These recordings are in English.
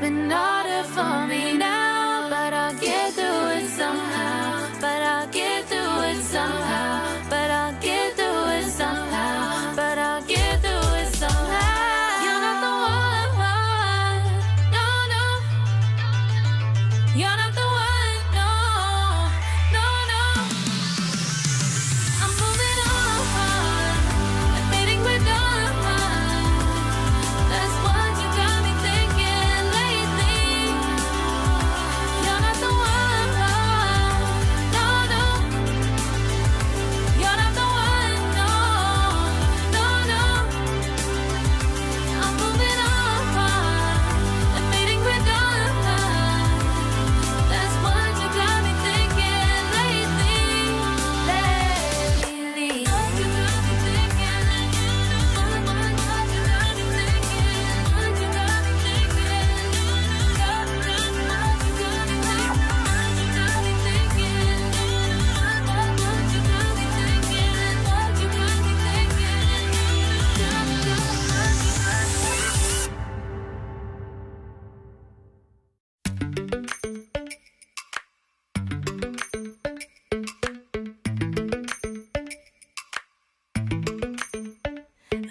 Been harder for me now. But I'll get through it somehow.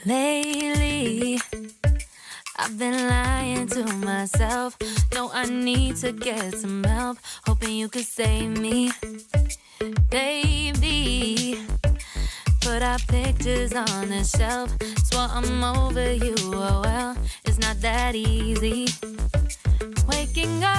Lately, I've been lying to myself. No, I need to get some help. Hoping you could save me, baby. Put our pictures on the shelf. Swore I'm over you. Oh well, it's not that easy. Waking up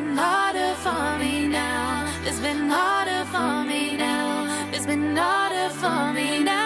been harder for me now. It's been harder for me now. It's been harder for me now.